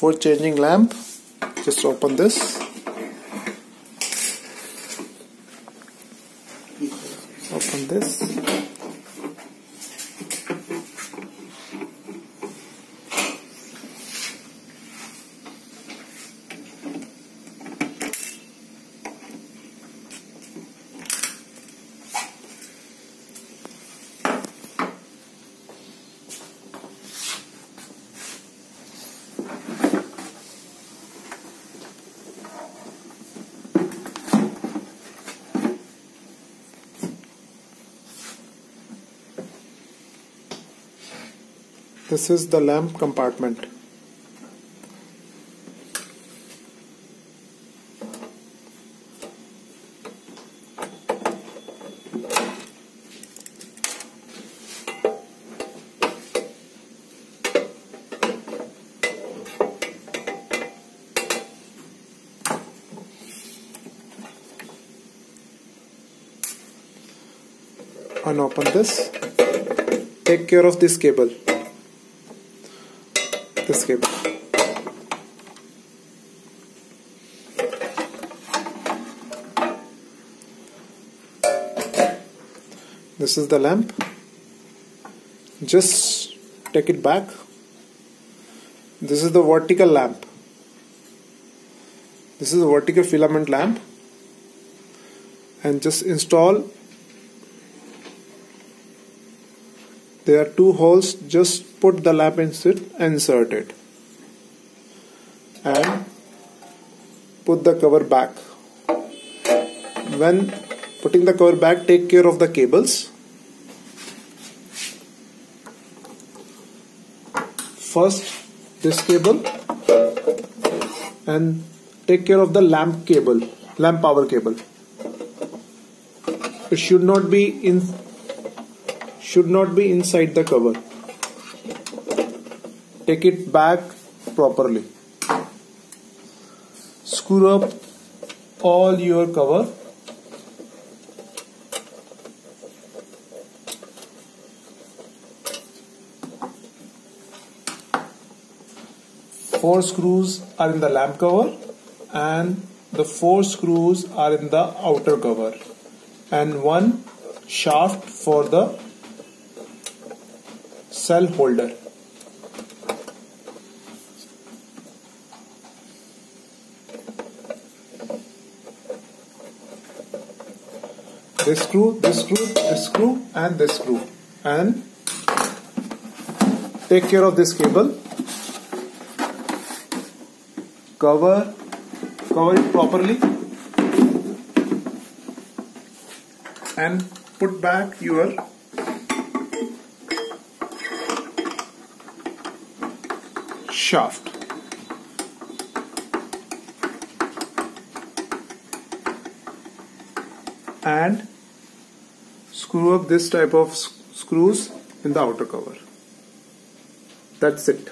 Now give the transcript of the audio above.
for changing lamp. Just open this. Open this This is the lamp compartment. Unopen this. Take care of this cable this is the lamp. Just take it back. This is the vertical lamp. This is a vertical filament lamp and just install there are two holes. Just put the lamp insert insert it. And put the cover back. When putting the cover back take care of the cables. First this cable. And take care of the lamp cable lamp power cable. It should not be in should not be inside the cover. Take it back properly. Screw up all your cover. Four screws are in the lamp cover and the four screws are in the outer cover and one shaft for the cell holder. This screw, this screw, this screw and this screw. And take care of this cable. Cover cover it properly. And put back your shaft. And screw up this type of screws in the outer cover. That's it.